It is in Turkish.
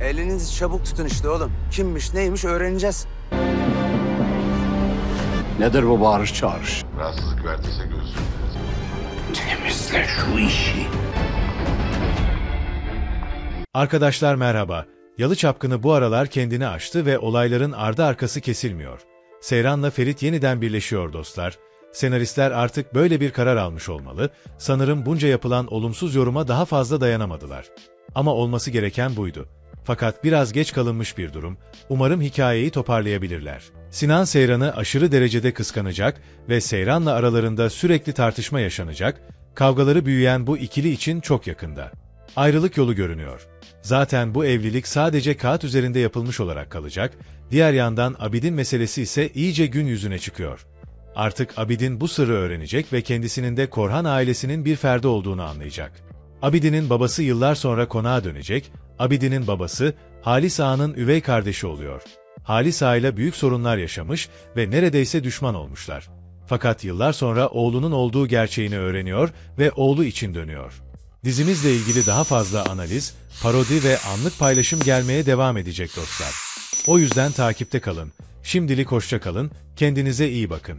Elinizi çabuk tutun işte oğlum. Kimmiş neymiş öğreneceğiz. Nedir bu bağırış çağırış? Rahatsızlık verdiyse göğsüm. Temizle şu işi. Arkadaşlar merhaba. Yalı Çapkını bu aralar kendini aştı ve olayların ardı arkası kesilmiyor. Seyran'la Ferit yeniden birleşiyor dostlar. Senaristler artık böyle bir karar almış olmalı. Sanırım bunca yapılan olumsuz yoruma daha fazla dayanamadılar. Ama olması gereken buydu. Fakat biraz geç kalınmış bir durum. Umarım hikayeyi toparlayabilirler. Sinan Seyran'ı aşırı derecede kıskanacak ve Seyran'la aralarında sürekli tartışma yaşanacak. Kavgaları büyüyen bu ikili için çok yakında. Ayrılık yolu görünüyor. Zaten bu evlilik sadece kağıt üzerinde yapılmış olarak kalacak, diğer yandan Abidin meselesi ise iyice gün yüzüne çıkıyor. Artık Abidin bu sırrı öğrenecek ve kendisinin de Korhan ailesinin bir ferdi olduğunu anlayacak. Abidin'in babası yıllar sonra konağa dönecek, Abidin'in babası Halis Ağa'nın üvey kardeşi oluyor. Halis Ağa ile büyük sorunlar yaşamış ve neredeyse düşman olmuşlar. Fakat yıllar sonra oğlunun olduğu gerçeğini öğreniyor ve oğlu için dönüyor. Dizimizle ilgili daha fazla analiz, parodi ve anlık paylaşım gelmeye devam edecek dostlar. O yüzden takipte kalın. Şimdilik hoşça kalın, kendinize iyi bakın.